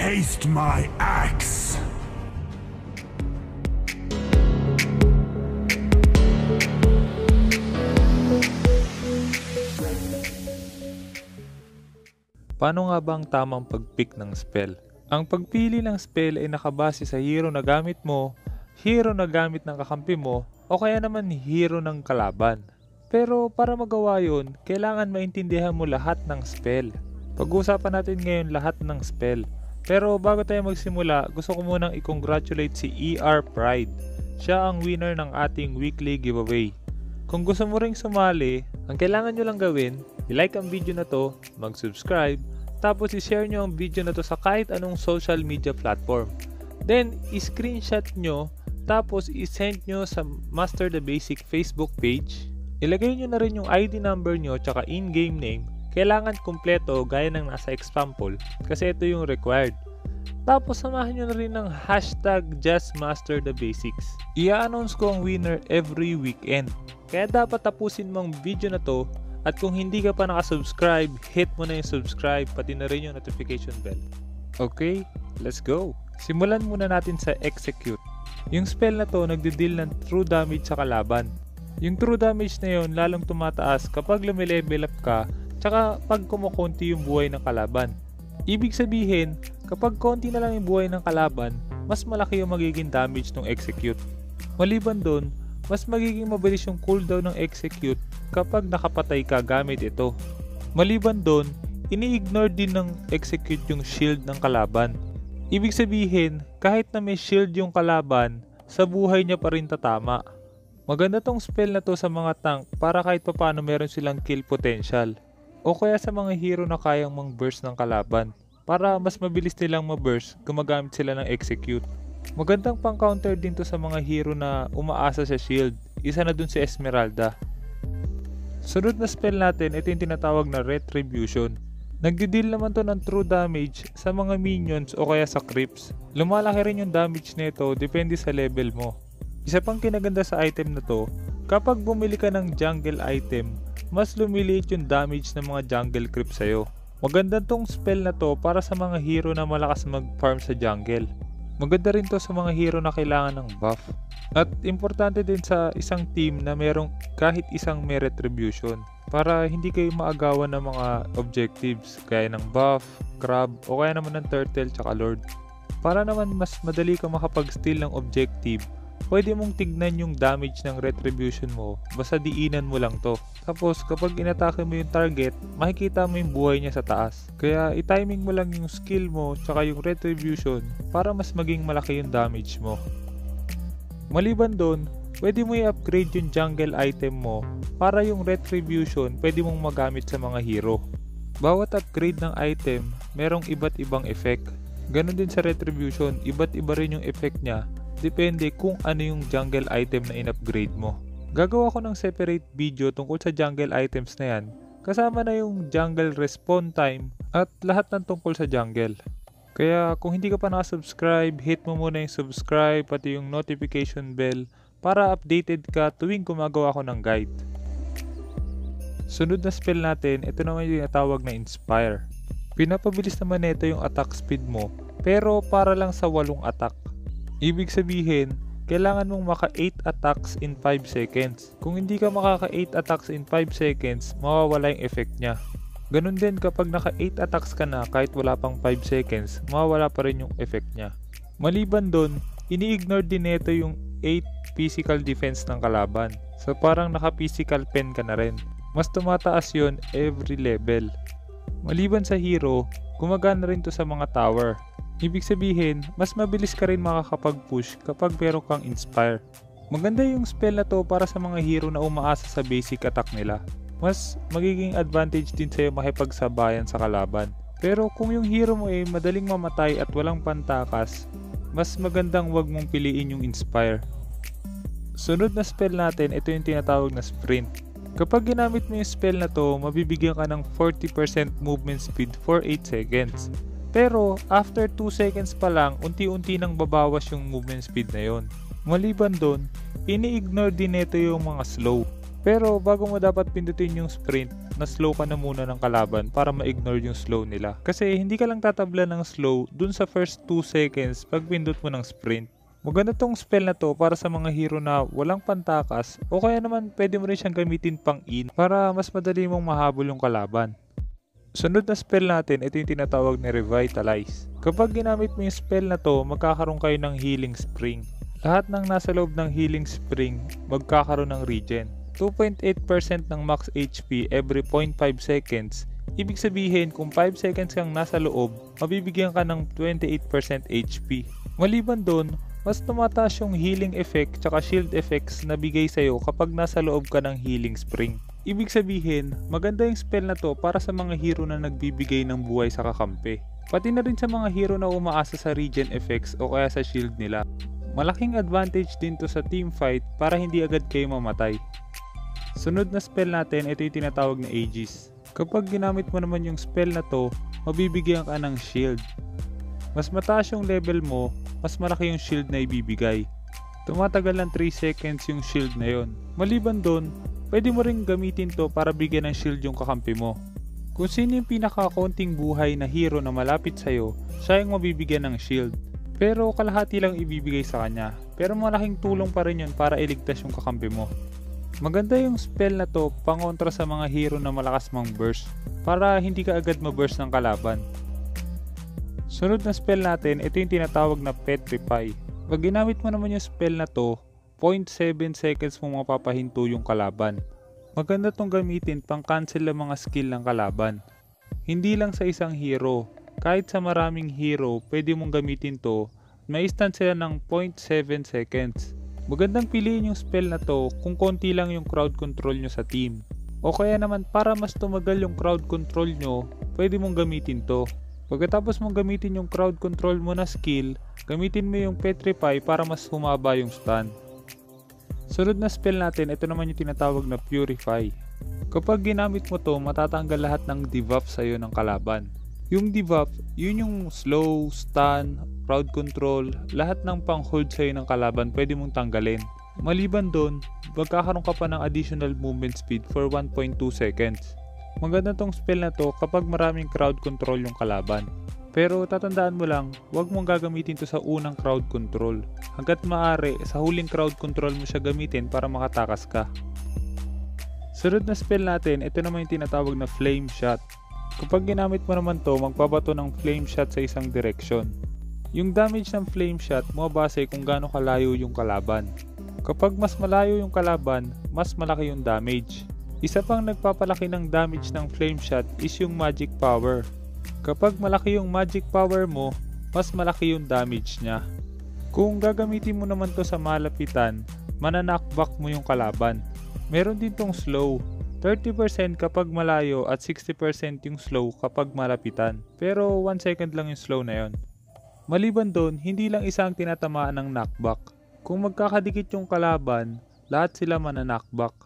Taste my axe! Paano nga ba ang tamang pag-pick ng spell? Ang pagpili ng spell ay nakabase sa hero na gamit mo, hero na gamit ng kakampi mo, o kaya naman hero ng kalaban. Pero para magawa yon, kailangan maintindihan mo lahat ng spell. Pag-uusapan natin ngayon lahat ng spell. Pero bago tayo magsimula, gusto ko munang i-congratulate si ER Pride. Siya ang winner ng ating weekly giveaway. Kung gusto mo ring sumali, ang kailangan nyo lang gawin, i-like ang video na to, mag-subscribe, tapos i-share nyo ang video na to sa kahit anong social media platform. Then, i-screenshot nyo, tapos i-send nyo sa Master the Basic Facebook page. Ilagay nyo na rin yung ID number nyo tsaka in-game name. Kailangan kumpleto gaya ng nasa example kasi ito yung required. Tapos samahan nyo na rin ng hashtag JustMasterTheBasics. I-announce ko ang winner every weekend. Kaya dapat tapusin mo ang video na to at kung hindi ka pa nakasubscribe, hit mo na yung subscribe pati na rin yung notification bell. Okay, let's go! Simulan muna natin sa execute. Yung spell na to nagde-deal ng true damage sa kalaban. Yung true damage na yon lalong tumataas kapag lumilevel up ka tsaka pag kumukunti yung buhay ng kalaban. Ibig sabihin, kapag konti na lang yung buhay ng kalaban, mas malaki yung magiging damage ng execute. Maliban doon, mas magiging mabilis yung cooldown ng execute kapag nakapatay ka gamit ito. Maliban doon, ini-ignore din ng execute yung shield ng kalaban. Ibig sabihin, kahit na may shield yung kalaban, sa buhay niya pa rin tatama. Maganda tong spell na to sa mga tank para kahit paano meron silang kill potential. O kaya sa mga hero na kayang mang burst ng kalaban. Para mas mabilis nilang ma-burst, gumagamit sila ng execute. Magandang pang counter din to sa mga hero na umaasa sa shield. Isa na dun si Esmeralda. Sunod na spell natin, ito yung tinatawag na Retribution. Nagdi-deal naman to ng true damage sa mga minions o kaya sa creeps. Lumalaki rin yung damage nito depende sa level mo. Isa pang kinaganda sa item na to, kapag bumili ka ng jungle item, mas lumiliit yung damage ng mga jungle creep sa'yo. Maganda tong spell na to para sa mga hero na malakas mag-farm sa jungle. Maganda rin to sa mga hero na kailangan ng buff. At importante din sa isang team na merong kahit isang may retribution para hindi kayo maagawan ng mga objectives gaya ng buff, crab o kaya naman ng turtle tsaka lord. Para naman mas madali ka makapag-steal ng objective, pwede mong tignan yung damage ng retribution mo basta diinan mo lang to. Tapos kapag inatake mo yung target, makikita mo yung buhay niya sa taas. Kaya i-timing mo lang yung skill mo tsaka yung retribution para mas maging malaki yung damage mo. Maliban doon, pwede mo i-upgrade yung jungle item mo para yung retribution pwede mong magamit sa mga hero. Bawat upgrade ng item, merong iba't ibang effect. Ganon din sa retribution, iba't iba rin yung effect niya depende kung ano yung jungle item na in-upgrade mo. Gagawa ko ng separate video tungkol sa jungle items na yan, kasama na yung jungle respawn time at lahat ng tungkol sa jungle. Kaya kung hindi ka pa nakasubscribe, hit mo muna yung subscribe pati yung notification bell para updated ka tuwing gumagawa ko ng guide. Sunod na spell natin, ito naman yung natawag na Inspire. Pinapabilis naman nito yung attack speed mo, pero para lang sa walong attack. Ibig sabihin, kailangan mong maka 8 attacks in 5 seconds. Kung hindi ka makaka 8 attacks in 5 seconds, mawawala yung effect niya. Ganun din kapag naka 8 attacks ka na kahit wala pang 5 seconds, mawawala pa rin yung effect niya. Maliban doon, ini-ignore din nito yung 8 physical defense ng kalaban. So parang naka physical pen ka na rin. Mas tumataas yon every level. Maliban sa hero, gumagana rin to sa mga tower. Ibig sabihin, mas mabilis ka rin makakapag-push kapag meron kang inspire. Maganda yung spell na to para sa mga hero na umaasa sa basic attack nila. Mas magiging advantage din sa'yo makipagsabayan sa kalaban. Pero kung yung hero mo ay madaling mamatay at walang pantakas, mas magandang wag mong piliin yung inspire. Sunod na spell natin, ito yung tinatawag na sprint. Kapag ginamit mo yung spell na to, mabibigyan ka ng 40% movement speed for 8 seconds. Pero after 2 seconds pa lang, unti-unti nang babawas yung movement speed na yon. Maliban doon, ini-ignore din nito yung mga slow. Pero bago mo dapat pindutin yung sprint, na slow ka na muna ng kalaban para ma-ignore yung slow nila. Kasi hindi ka lang tatabla ng slow dun sa first 2 seconds pag pindot mo ng sprint. Maganda tong spell na to para sa mga hero na walang pantakas o kaya naman pwede mo rin siyang gamitin pang in para mas madali mong mahabol yung kalaban. Sunod na spell natin, ito yung tinatawag na Revitalize. Kapag ginamit mo yung spell na to, magkakaroon kayo ng Healing Spring. Lahat ng nasa loob ng Healing Spring, magkakaroon ng regen. 2.8% ng max HP every 0.5 seconds. Ibig sabihin, kung 5 seconds kang nasa loob, mabibigyan ka ng 28% HP. Maliban doon, mas tumataas yung healing effect tsaka shield effects na bigay sa'yo kapag nasa loob ka ng healing spring. Ibig sabihin, maganda yung spell na to para sa mga hero na nagbibigay ng buhay sa kakampi. Pati na rin sa mga hero na umaasa sa regen effects o kaya sa shield nila. Malaking advantage din to sa team fight para hindi agad kayo mamatay. Sunod na spell natin, ito yung tinatawag na Aegis. Kapag ginamit mo naman yung spell na to, mabibigyan ka ng shield. Mas mataas yung level mo, mas malaki yung shield na ibibigay. Tumatagal lang 3 seconds yung shield na yon. Maliban doon, pwede mo ring gamitin to para bigyan ng shield yung kakampi mo. Kung sino yung pinakakonting buhay na hero na malapit sa'yo, siya yung mabibigyan ng shield. Pero kalahati lang ibibigay sa kanya. Pero malaking tulong pa rin yun para iligtas yung kakampi mo. Maganda yung spell na to pangontra sa mga hero na malakas mang burst para hindi ka agad ma-burst ng kalaban. Sunod na spell natin, ito yung tinatawag na Petrify. Pag ginamit mo naman yung spell na to, 0.7 seconds mo mapapahinto yung kalaban. Maganda tong gamitin pang cancel ang mga skill ng kalaban. Hindi lang sa isang hero, kahit sa maraming hero, pwede mong gamitin to, may instant sila ng 0.7 seconds. Magandang piliin yung spell na to kung konti lang yung crowd control nyo sa team. O kaya naman para mas tumagal yung crowd control nyo, pwede mong gamitin to. Pagkatapos mong gamitin yung crowd control mo na skill, gamitin mo yung Petrify para mas humaba yung stun. Sunod na spell natin, ito naman yung tinatawag na Purify. Kapag ginamit mo to, matatanggal lahat ng debuff sa'yo ng kalaban. Yung debuff, yun yung slow, stun, crowd control, lahat ng pang-hold sa'yo ng kalaban pwede mong tanggalin. Maliban doon, magkakaroon ka pa ng additional movement speed for 1.2 seconds. Maganda tong spell na to kapag maraming crowd control yung kalaban. Pero tatandaan mo lang, huwag mong gagamitin to sa unang crowd control. Hanggat maaari, sa huling crowd control mo siya gamitin para makatakas ka. Sunod na spell natin, ito naman yung tinatawag na Flame Shot. Kapag ginamit mo naman to, magbabato ng flame shot sa isang direksyon. Yung damage ng flame shot, base kung gaano kalayo yung kalaban. Kapag mas malayo yung kalaban, mas malaki yung damage. Isa pang nagpapalaki ng damage ng flame shot is yung magic power. Kapag malaki yung magic power mo, mas malaki yung damage niya. Kung gagamitin mo naman to sa malapitan, mananakback mo yung kalaban. Meron din tong slow. 30% kapag malayo at 60% yung slow kapag malapitan. Pero 1 second lang yung slow na yon. Maliban doon, hindi lang isang tinatamaan ng knockback. Kung magkakadikit yung kalaban, lahat sila mananakback.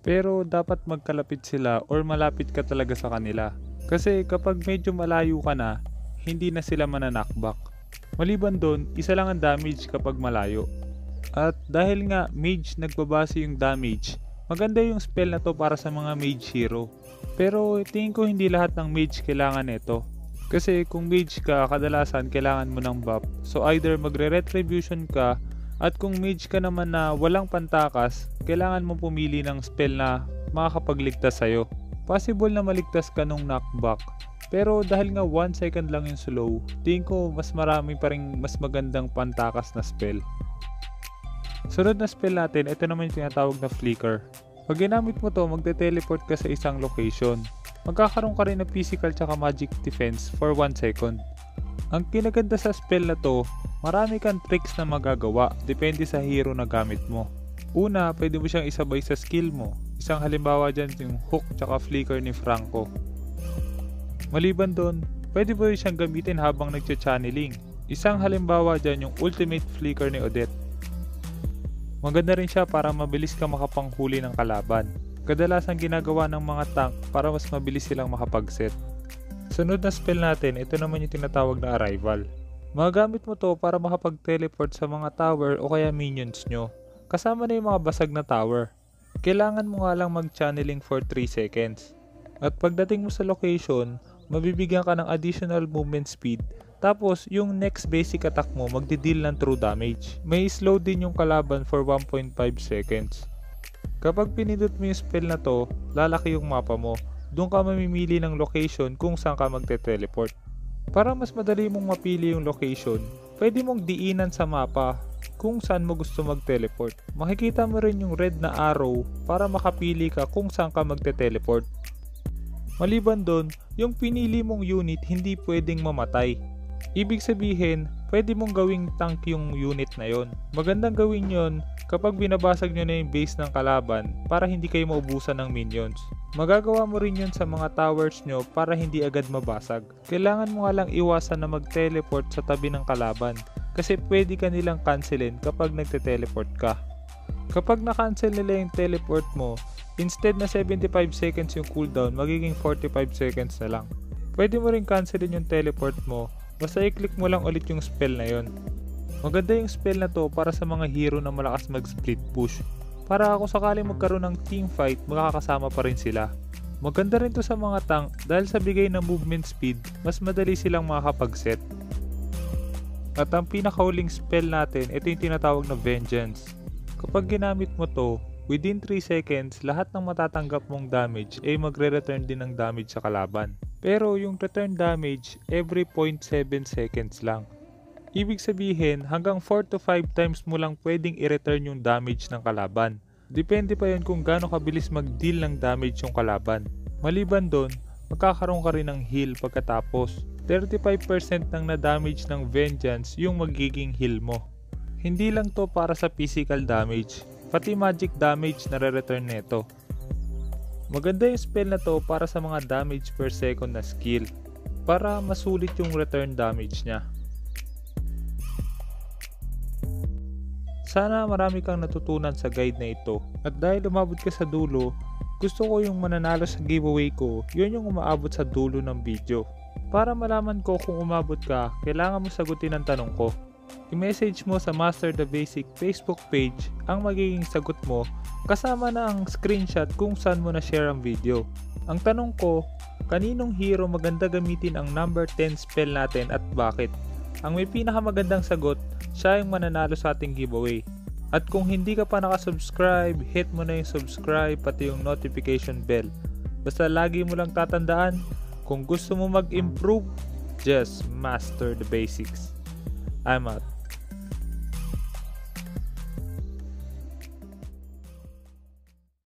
Pero dapat magkalapit sila or malapit ka talaga sa kanila. Kasi kapag medyo malayo ka na, hindi na sila mananakback. Maliban doon, isa lang ang damage kapag malayo. At dahil nga mage nagbabase yung damage, Maganda yung spell na to para sa mga mage hero. Pero tingin ko hindi lahat ng mage kailangan nito. Kasi kung mage ka, kadalasan kailangan mo ng buff. So either magre-retribution ka at kung mage ka naman na walang pantakas, kailangan mo pumili ng spell na makakapagligtas sa'yo. Possible na maligtas ka nung knockback. Pero dahil nga 1 second lang yung slow, tingin ko mas marami pa rin mas magandang pantakas na spell. Sunod na spell natin, ito naman yung tinatawag na flicker. Pag ginamit mo to, magte-teleport ka sa isang location. Magkakaroon ka rin ng physical tsaka magic defense for 1 second. Ang kinaganda sa spell na to, marami kang tricks na magagawa depende sa hero na gamit mo. Una, pwede mo siyang isabay sa skill mo. Isang halimbawa dyan yung hook tsaka flicker ni Franco. Maliban doon, pwede rin siyang gamitin habang nagcha-channeling. Isang halimbawa dyan yung ultimate flicker ni Odette. Maganda rin siya para mabilis ka makapanghuli ng kalaban. Kadalasan ginagawa ng mga tank para mas mabilis silang makapag-set. Sunod na spell natin, ito naman yung tinatawag na arrival. Magagamit mo to para makapag-teleport sa mga tower o kaya minions nyo. Kasama na yung mga basag na tower. Kailangan mo nga lang mag-channeling for 3 seconds. At pagdating mo sa location, mabibigyan ka ng additional movement speed tapos yung next basic attack mo magdi-deal ng true damage. May slow din yung kalaban for 1.5 seconds. Kapag pinindot mo yung spell na to, lalaki yung mapa mo. Doon ka mamimili ng location kung saan ka magte-teleport. Para mas madali mong mapili yung location, pwede mong diinan sa mapa kung saan mo gusto mag-teleport. Makikita mo rin yung red na arrow para makapili ka kung saan ka magte-teleport. Maliban doon, yung pinili mong unit hindi pwedeng mamatay. Ibig sabihin, pwede mong gawing tank yung unit na yon. Magandang gawin yon kapag binabasag nyo na yung base ng kalaban para hindi kayo maubusan ng minions. Magagawa mo rin yun sa mga towers nyo para hindi agad mabasag. Kailangan mo nga lang iwasan na mag-teleport sa tabi ng kalaban kasi pwede ka nilang cancelin kapag nagte-teleport ka. Kapag na-cancel nila yung teleport mo, instead na 75 seconds yung cooldown, magiging 45 seconds na lang. Pwede mo rin cancelin yung teleport mo, basta i-click mo lang ulit yung spell na yon. Maganda yung spell na to para sa mga hero na malakas mag-split push. Para kung sakaling magkaroon ng team fight, makakasama pa rin sila. Maganda rin to sa mga tank dahil sa bigay ng movement speed, mas madali silang makakapag-set. At ang pinakahuling spell natin, ito yung tinatawag na Vengeance. Kapag ginamit mo to, within 3 seconds, lahat ng matatanggap mong damage ay magre-return din ng damage sa kalaban. Pero yung return damage, every 0.7 seconds lang. Ibig sabihin, hanggang 4 to 5 times mo lang pwedeng i-return yung damage ng kalaban. Depende pa yun kung gaano kabilis mag-deal ng damage yung kalaban. Maliban doon, magkakaroon ka rin ng heal pagkatapos. 35% ng na-damage ng Vengeance yung magiging heal mo. Hindi lang to para sa physical damage, pati magic damage na re-return neto. Maganda yung spell na to para sa mga damage per second na skill, para masulit yung return damage niya. Sana marami kang natutunan sa guide na ito at dahil umabot ka sa dulo, gusto ko yung mananalo sa giveaway ko, yun yung umaabot sa dulo ng video. Para malaman ko kung umabot ka, kailangan mo sagutin ang tanong ko. I-message mo sa Master the Basic Facebook page ang magiging sagot mo kasama na ang screenshot kung saan mo na-share ang video. Ang tanong ko, kaninong hero maganda gamitin ang number 10 spell natin at bakit? Ang may pinakamagandang sagot, siya yung mananalo sa ating giveaway. At kung hindi ka pa nakasubscribe, hit mo na yung subscribe pati yung notification bell. Basta lagi mo lang tatandaan, kung gusto mo mag-improve, just master the basics. I'm out.